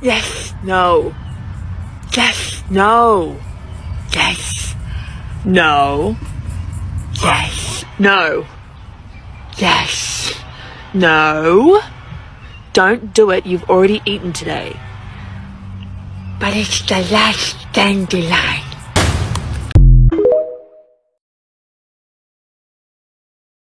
Yes. No. Yes. No. Yes. No. Yes. No. Yes. No. Don't do it. You've already eaten today. But it's the last dandelion.